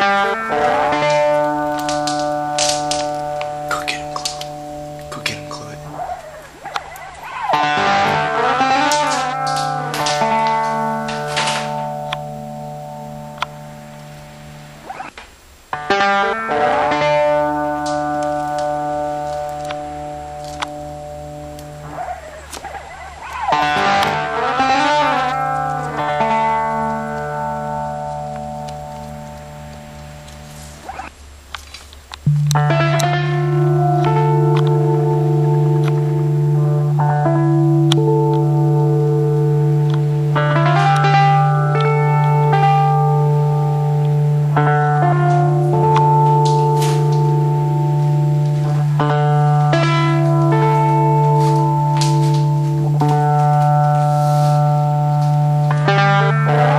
Bye. Música